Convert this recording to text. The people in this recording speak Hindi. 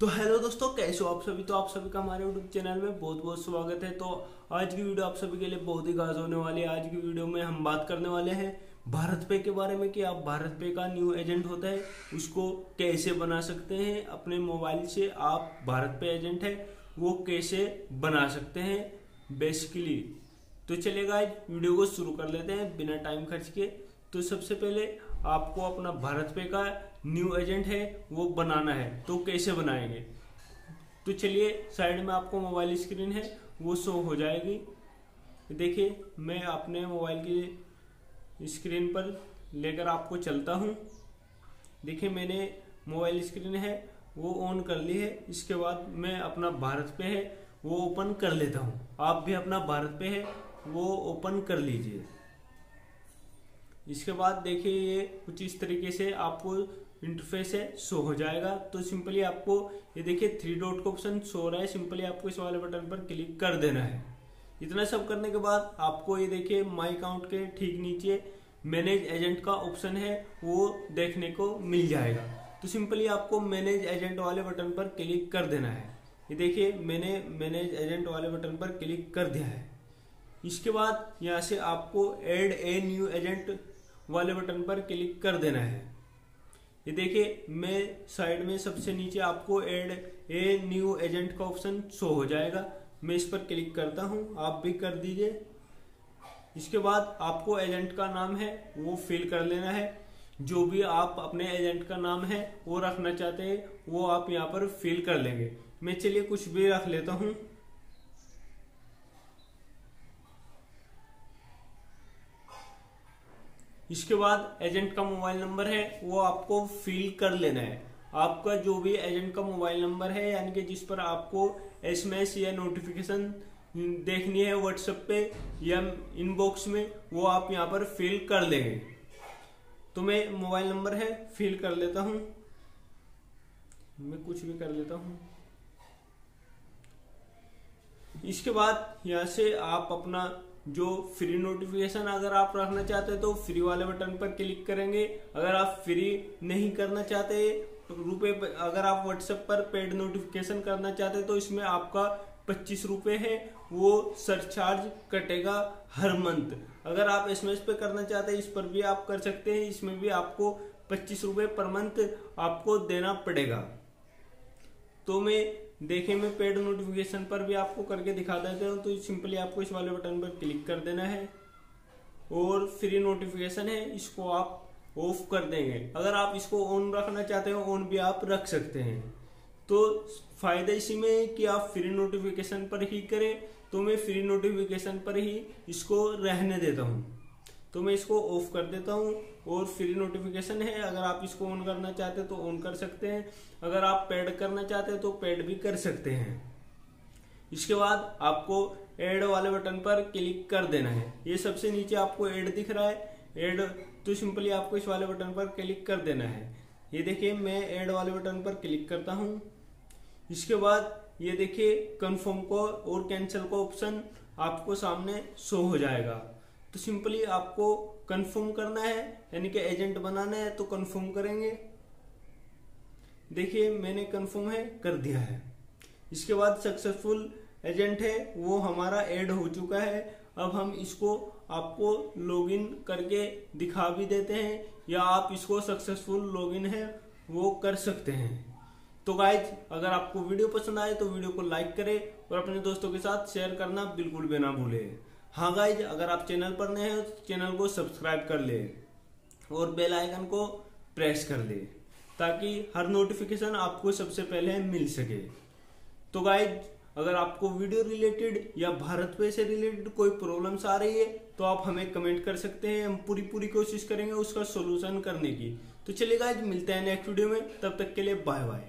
तो हेलो दोस्तों, कैसे हो आप सभी? तो आप सभी का हमारे यूट्यूब चैनल में बहुत बहुत स्वागत है। तो आज की वीडियो आप सभी के लिए बहुत ही खास होने वाली है। आज की वीडियो में हम बात करने वाले हैं भारत पे के बारे में कि आप भारत पे का न्यू एजेंट होता है, उसको कैसे बना सकते हैं, अपने मोबाइल से आप भारत पे एजेंट है, वो कैसे बना सकते हैं बेसिकली तो चलेगा आज वीडियो को शुरू कर लेते हैं बिना टाइम खर्च के। तो सबसे पहले आपको अपना भारत पे का न्यू एजेंट है, वो बनाना है। तो कैसे बनाएँगे? तो चलिए साइड में आपको मोबाइल स्क्रीन है, वो शो हो जाएगी। देखिए, मैं अपने मोबाइल की स्क्रीन पर लेकर आपको चलता हूँ। देखिए, मैंने मोबाइल स्क्रीन है, वो ऑन कर ली है। इसके बाद मैं अपना भारत पे है, वो ओपन कर लेता हूँ। आप भी अपना भारत पे है, वो ओपन कर लीजिए। इसके बाद देखिए ये कुछ इस तरीके से आपको इंटरफेस है शो हो जाएगा। तो सिंपली आपको ये देखिए थ्री डॉट का ऑप्शन शो रहा है। सिंपली आपको इस वाले बटन पर क्लिक कर देना है। इतना सब करने के बाद आपको ये देखिए माई अकाउंट के ठीक नीचे मैनेज एजेंट का ऑप्शन है, वो देखने को मिल जाएगा। तो सिंपली आपको मैनेज एजेंट वाले बटन पर क्लिक कर देना है। ये देखिए मैंने मैनेज एजेंट वाले बटन पर क्लिक कर दिया है। इसके बाद यहाँ से आपको एड ए न्यू एजेंट वाले बटन पर क्लिक कर देना है। ये देखिए, मैं साइड में सबसे नीचे आपको एड ए न्यू एजेंट का ऑप्शन शो हो जाएगा। मैं इस पर क्लिक करता हूँ, आप भी कर दीजिए। इसके बाद आपको एजेंट का नाम है, वो फिल कर लेना है। जो भी आप अपने एजेंट का नाम है, वो रखना चाहते हैं, वो आप यहाँ पर फिल कर लेंगे। मैं चलिए कुछ भी रख लेता हूँ। इसके बाद एजेंट का मोबाइल नंबर है, वो आपको फिल कर लेना है। आपका जो भी एजेंट का मोबाइल नंबर है, यानी कि जिस पर आपको एसएमएस या नोटिफिकेशन देखनी है व्हाट्सएप पे या इनबॉक्स में, वो आप यहाँ पर फिल कर लेंगे। तो मैं मोबाइल नंबर है फिल कर लेता हूँ। मैं कुछ भी कर लेता हूँ। इसके बाद यहाँ से आप अपना जो फ्री नोटिफिकेशन अगर आप रखना चाहते हैं तो फ्री वाले बटन पर क्लिक करेंगे। अगर आप फ्री नहीं करना चाहते, रुपए अगर आप व्हाट्सएप पर पेड नोटिफिकेशन करना चाहते हैं तो इसमें आपका पच्चीस रुपये है। वो सरचार्ज कटेगा हर मंथ अगर आप एसएमएस पे करना चाहते हैं, इस पर भी आप कर सकते हैं। इसमें भी आपको पच्चीस रुपये पर मंथ आपको देना पड़ेगा। तो मैं देखे, मैं पेड नोटिफिकेशन पर भी आपको करके दिखा देते हूँ तो सिंपली आपको इस वाले बटन पर क्लिक कर देना है। और फ्री नोटिफिकेशन है, इसको आप ऑफ़ कर देंगे। अगर आप इसको ऑन रखना चाहते हो ऑन भी आप रख सकते हैं। तो फ़ायदा इसी में है कि आप फ्री नोटिफिकेशन पर ही करें तो मैं फ्री नोटिफिकेशन पर ही इसको रहने देता हूँ। तो मैं इसको ऑफ़ कर देता हूँ और फ्री नोटिफिकेशन है। अगर आप इसको ऑन करना चाहते हैं तो ऑन कर सकते हैं। अगर आप पेड करना चाहते हैं तो पेड भी कर सकते हैं। इसके बाद आपको एड वाले बटन पर क्लिक कर देना है। ये सबसे नीचे आपको एड दिख रहा है। एड तो सिंपली आपको इस वाले बटन पर क्लिक कर देना है। ये देखिए, मैं एड वाले बटन पर क्लिक करता हूँ। इसके बाद ये देखिए कंफर्म को और कैंसिल को ऑप्शन आपको सामने शो हो जाएगा। तो सिंपली आपको कंफर्म करना है, यानी कि एजेंट बनाना है तो कंफर्म करेंगे। देखिए, मैंने कंफर्म है, कर दिया है। इसके बाद सक्सेसफुल एजेंट है, वो हमारा ऐड हो चुका है। अब हम इसको आपको लॉगिन करके दिखा भी देते हैं, या आप इसको सक्सेसफुल लॉगिन है, वो कर सकते हैं। तो गाइज़ अगर आपको वीडियो पसंद आए तो वीडियो को लाइक करें और अपने दोस्तों के साथ शेयर करना बिल्कुल भी ना भूलें। हाँ गाइज़ अगर आप चैनल पर नए हैं तो चैनल को सब्सक्राइब कर ले और बेल आइकन को प्रेस कर ले ताकि हर नोटिफिकेशन आपको सबसे पहले मिल सके। तो गाइज़ अगर आपको वीडियो रिलेटेड या भारत पे से रिलेटेड कोई प्रॉब्लम्स आ रही है तो आप हमें कमेंट कर सकते हैं। हम पूरी पूरी कोशिश करेंगे उसका सोल्यूशन करने की। तो चलिए गाइज़ मिलते हैं नेक्स्ट वीडियो में। तब तक के लिए बाय बाय